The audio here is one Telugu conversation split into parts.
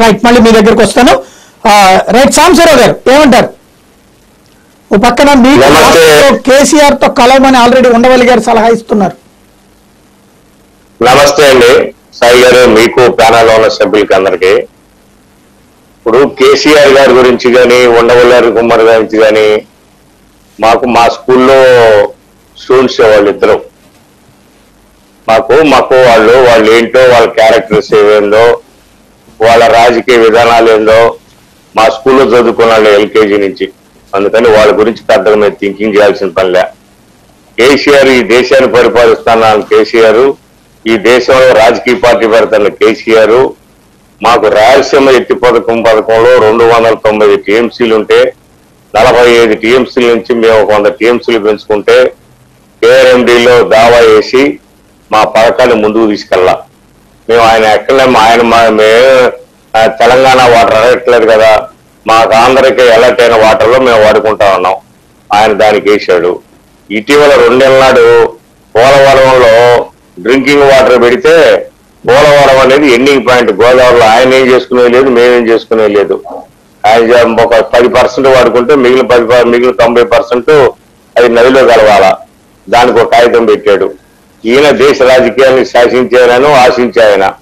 రైట్ మళ్ళీ మీ దగ్గరికి వస్తాను. రైట్ సాంబశివరావు గారు ఏమంటారు? ఓ పక్కన. కేసీఆర్తో కలవమని ఆల్రెడీ ఉండవల్లి గారు సలహా ఇస్తున్నారు. నమస్తే అండి. సాయి గారు మీకు ప్యానల్ ఉన్న సభ్యులకి అందరికి ఇప్పుడు కేసీఆర్ గారి గురించి కానీ ఉండవల్లారి కుమార్ గురించి కానీ మాకు మా స్కూల్లో స్టూడెంట్స్ వాళ్ళు ఇద్దరు మాకు మాకు వాళ్ళు వాళ్ళు ఏంటో వాళ్ళ క్యారెక్టర్స్ ఏమేందో వాళ్ళ రాజకీయ విధానాలు ఏందో మా స్కూల్లో చదువుకున్న వాళ్ళు ఎల్కేజీ నుంచి. అందుకని వాళ్ళ గురించి పెద్దగా మేము థింకింగ్ చేయాల్సిన పనిలే కేసీఆర్ ఈ దేశాన్ని పరిపాలిస్తున్న కేసీఆర్ ఈ దేశంలో రాజకీయ పార్టీ పెడుతున్న కేసీఆర్ మాకు రాయలసీమ ఎత్తి పథకం పథకంలో రెండు వందల తొంభై టీఎంసీలు ఉంటే నలభై ఐదు టీఎంసీల నుంచి మేము ఒక వంద టీఎంసీలు పెంచుకుంటే కేఆర్ఎండిలో దావా వేసి మా పథకాన్ని ముందుకు తీసుకెళ్ళాం మేము ఆయన ఎక్కలేము ఆయన మా- మేము తెలంగాణ వాటర్ అడగట్లేదు కదా. మాకు ఆంధ్రకి ఎలర్ట్ అయిన వాటర్లో మేము వాడుకుంటా ఉన్నాం. ఆయన దానికి వేసాడు ఇటీవల రెండేళ్ళ నాడు పోలవరంలో డ్రింకింగ్ వాటర్ పెడితే పోలవరం అనేది ఎండింగ్ పాయింట్ గోదావరిలో ఆయన ఏం చేసుకునే లేదు మేమేం చేసుకునే లేదు. ఆయన ఒక పది పర్సెంట్ వాడుకుంటే మిగిలిన పది ప- మిగిలిన తొంభై పర్సెంట్ అది నదిలో కలవాల దానికి ఒక కాగితం పెట్టాడు. ఈయన దేశ రాజకీయాన్ని శాసించాయనను ఆశించాయన.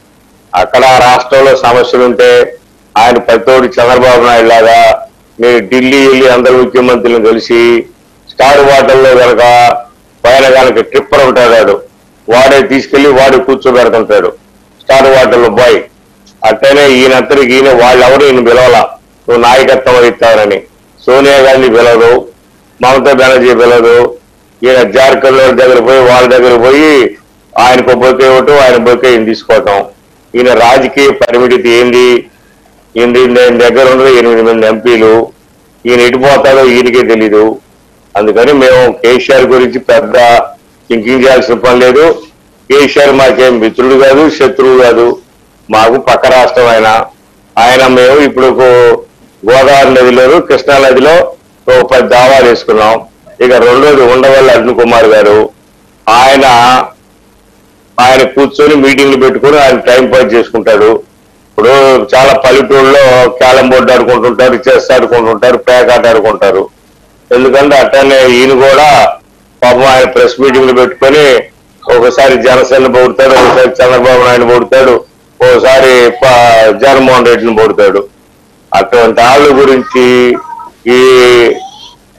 అక్కడ రాష్ట్రంలో సమస్యలు ఉంటే ఆయన ప్రతోడు చంద్రబాబు నాయుడు లాగా మీరు ఢిల్లీ వెళ్ళి అందరు ముఖ్యమంత్రులను కలిసి స్టార్ వాటర్లో కనుక పైన కనుక ట్రిప్పర్ ఉంటాడు వాడే తీసుకెళ్ళి వాడు కూర్చోబెడుతుంటాడు స్టార్ వాటర్లో బాయ్. అట్టనే ఈయనంతరికి ఈయన వాళ్ళెవరు ఈయన పిలవాల నువ్వు నాయకత్వం వహిస్తావని. సోనియా గాంధీ పిలవదు మమతా బెనర్జీ పిలవదు ఈయన జార్ఖండ్ దగ్గర పోయి వాళ్ళ దగ్గర పోయి ఆయనకు బొకే ఇవ్వటం ఆయన బొకే ఈయన తీసుకోవటం. ఈయన రాజకీయ పరిమితి ఏంది? ఈయన దగ్గర ఉన్నది ఎనిమిది మంది ఎంపీలు. ఈయన ఎటుపోతాడో ఈయనకే తెలీదు. అందుకని మేము కేసీఆర్ గురించి పెద్ద థింకింగ్ చేయాల్సిన పని లేదు. కేసీఆర్ మాకేం మిత్రుడు కాదు శత్రువు కాదు. మాకు పక్క రాష్ట్రం ఆయన. ఆయన మేము ఇప్పుడు గోదావరి నదిలో కృష్ణా నదిలో ఒక పది దావాలు వేసుకున్నాం. ఇక రెండోది ఉండవల్లి అరుణ్ కుమార్ గారు. ఆయన ఆయన కూర్చొని మీటింగ్లు పెట్టుకొని ఆయన టైం పాస్ చేసుకుంటాడు. ఇప్పుడు చాలా పల్లెటూళ్ళలో క్యాలం బోర్డు ఆడుకుంటుంటారు చెస్ ఆడుకుంటుంటారు పేకాట ఆడుకుంటారు. ఎందుకంటే అట్టనే ఈయన కూడా పాపం ఆయన ప్రెస్ మీటింగ్లు పెట్టుకొని ఒకసారి జనసేన పొగుడతాడు ఒకసారి చంద్రబాబు నాయుడు పొగుడతాడు ఒకసారి ప- జగన్మోహన్ రెడ్డిని పొగుడతాడు అటువంటి వాళ్ళ గురించి ఈ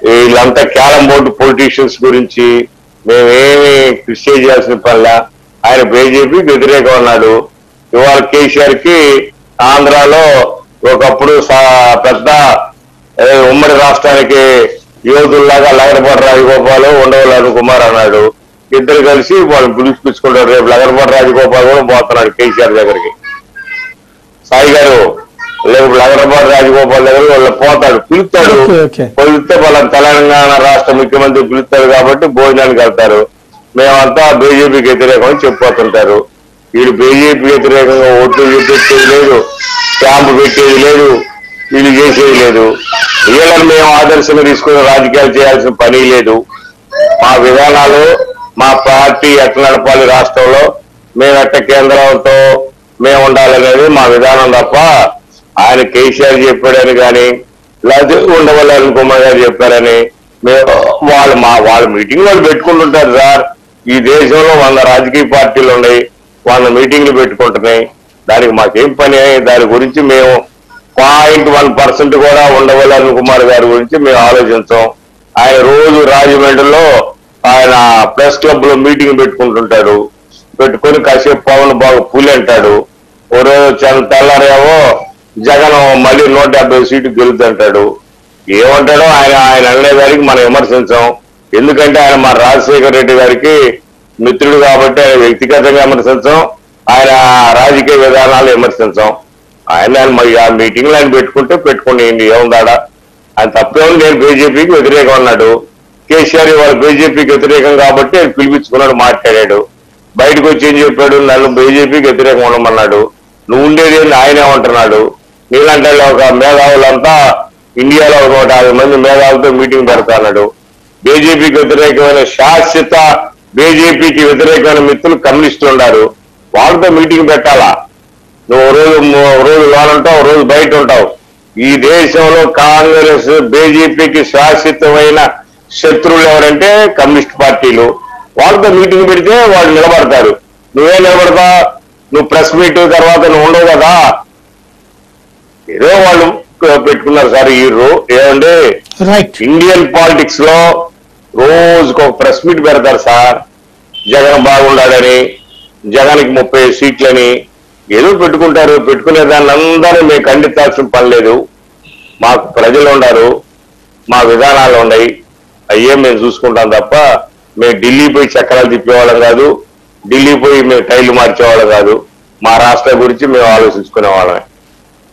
వీళ్ళంతా క్యారం బోర్డు పొలిటీషియన్స్ గురించి మేమేమి కృషి చేయాల్సిన పనిలా ఆయన బీజేపీ వ్యతిరేకం అన్నాడు. ఇవాళ కేసీఆర్కి ఆంధ్రాలో ఒకప్పుడు సా- పెద్ద ఉమ్మడి రాష్ట్రానికి యోధుల్లాగా లగడపాటి రాజగోపాల్ ఉండవల్లి కుమార్ అన్నాడు. ఇద్దరు కలిసి వాళ్ళు పిలుచుకుంటారు రేపు లగడపాటి రాజగోపాల్ కూడా పోతున్నాడు కేసీఆర్ దగ్గరికి. సాయి గారు లగడపాటి రాజగోపాల్ దగ్గర వాళ్ళు పోతాడు పిలుస్తాడు. పిలిస్తే వాళ్ళ తెలంగాణ రాష్ట్ర ముఖ్యమంత్రి పిలుస్తాడు కాబట్టి భోజనానికి వెళ్తారు. మేమంతా బీజేపీకి వ్యతిరేకం అని చెప్పిపోతుంటారు వీళ్ళు బీజేపీ వ్యతిరేకంగా ఓట్లు చూపెట్టేది లేదు క్యాంపు పెట్టేది లేదు వీళ్ళు చేసేది లేదు. వీళ్ళని మేము ఆదర్శంగా తీసుకుని రాజకీయాలు చేయాల్సిన పని లేదు. మా విధానాలు మా పార్టీ ఎట్లా నడపాలి రాష్ట్రంలో మేము ఎట్ట కేంద్రంతో మేము ఉండాలనేది మా విధానం తప్ప ఆయన కేసీఆర్ చెప్పాడని కానీ లేకపోతే ఉండవల్లి అరుణ్ కుమార్ గారు చెప్పారని మేము వాళ్ళు మా వాళ్ళ మీటింగ్ వాళ్ళు పెట్టుకుంటుంటారు సార్. ఈ దేశంలో వంద రాజకీయ పార్టీలు ఉన్నాయి వంద మీటింగ్లు పెట్టుకుంటున్నాయి. దానికి మాకేం పని? దాని గురించి మేము పాయింట్ వన్ పర్సెంట్ కూడా ఉండవల్లి అరుణ్ కుమార్ గారి గురించి మేము ఆలోచించాం. ఆయన రోజు రాజమండ్రిలో ఆయన ప్రెస్ క్లబ్లో మీటింగ్ పెట్టుకుంటుంటాడు. పెట్టుకొని కాసేపు పవన్ బాబు పులి అంటాడు. ఓ రోజు చాలా తెల్లారేమో జగన్ మళ్ళీ నూట డెబ్బై సీటు గెలుద్దంటాడు. ఏమంటాడో ఆయన ఆయన అనేదానికి మనం విమర్శించాం. ఎందుకంటే ఆయన మా రాజశేఖర రెడ్డి గారికి మిత్రుడు కాబట్టి ఆయన వ్యక్తిగతంగా విమర్శించాం. ఆయన రాజకీయ విధానాలు విమర్శించాం. ఆయన ఆయన మరి ఆ మీటింగ్లు ఆయన పెట్టుకుంటే పెట్టుకునేయండి ఏముందాడా? ఆయన తప్పేముంది నేను బీజేపీకి వ్యతిరేకం అన్నాడు. కేసీఆర్ ఇవాళ బీజేపీకి వ్యతిరేకం కాబట్టి ఆయన పిలిపించుకున్నాడు మాట్లాడాడు. బయటకు వచ్చి ఏం చెప్పాడు? నన్ను బీజేపీకి వ్యతిరేకం ఉండమన్నాడు నువ్వు ఉండేది ఏంది? ఆయనే ఉంటున్నాడు. నీలాంటి ఒక మేధావులంతా ఇండియాలో ఒక నూట యాభై మంది మేధావులతో మీటింగ్ పెడతాడు బీజేపీకి వ్యతిరేకమైన శాశ్వత బీజేపీకి వ్యతిరేకమైన మిత్రులు కమ్యూనిస్టులు ఉన్నారు. వాళ్ళతో మీటింగ్ పెట్టాలా? నువ్వు ఒక రోజు ఓ రోజు లోనంటావు రోజు బయట ఉంటావు. ఈ దేశంలో కాంగ్రెస్ బీజేపీకి శాశ్వతమైన శత్రువులు ఎవరంటే కమ్యూనిస్ట్ పార్టీలు. వాళ్ళతో మీటింగ్ పెడితే వాళ్ళు నిలబడతారు. నువ్వే నిలబడతా నువ్వు ప్రెస్ మీట్ తర్వాత నువ్వు ఉండవు కదా. ఏదో వాళ్ళు పెట్టుకున్నారు సార్ ఈ రో ఏమంటే ఇండియన్ పాలిటిక్స్లో రోజుకు ఒక ప్రెస్ మీట్ పెడతారు సార్. జగన్ బాగుండాలని జగన్కి ముప్పై సీట్లని ఏదో పెట్టుకుంటారు. పెట్టుకునే దాన్ని అందరూ మేము ఖండించాల్సిన పని లేదు. మాకు ప్రజలు ఉన్నారు మా విధానాలు ఉన్నాయి. అయ్యే మేము చూసుకుంటాం తప్ప మేము ఢిల్లీ పోయి చక్రాలు తిప్పేవాళ్ళం కాదు. ఢిల్లీ పోయి మేము టైర్లు మార్చేవాళ్ళం కాదు. మా రాష్ట్రం గురించి మేము ఆలోచించుకునే వాళ్ళమే